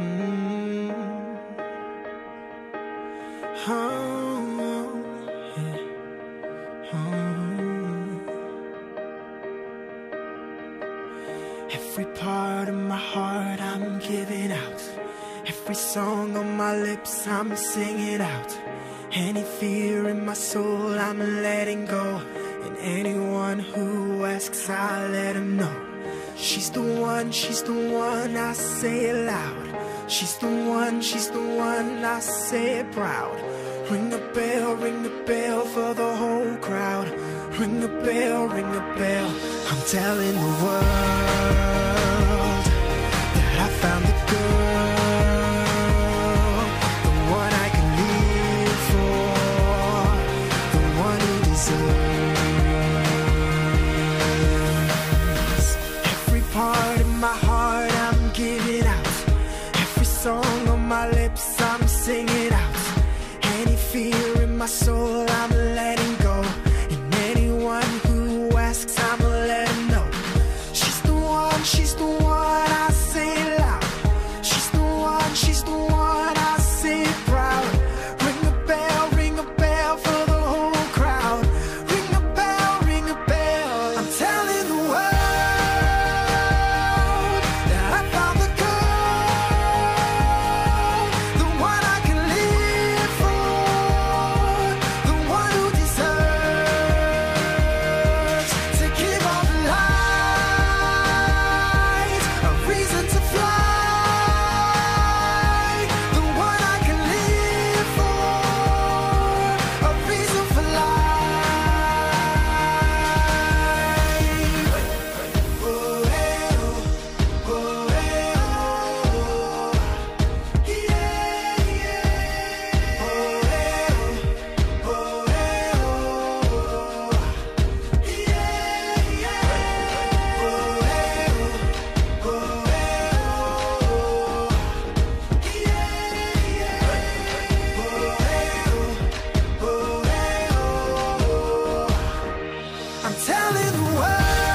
Mm. Oh. Oh. Every part of my heart I'm giving out. Every song on my lips I'm singing out. Any fear in my soul I'm letting go. And anyone who asks, I let them know. She's the one, she's the one, I say it loud. She's the one, she's the one, I say it proud. Ring the bell, ring the bell for the whole crowd. Ring the bell, ring the bell. I'm telling the world my soul, I'm the way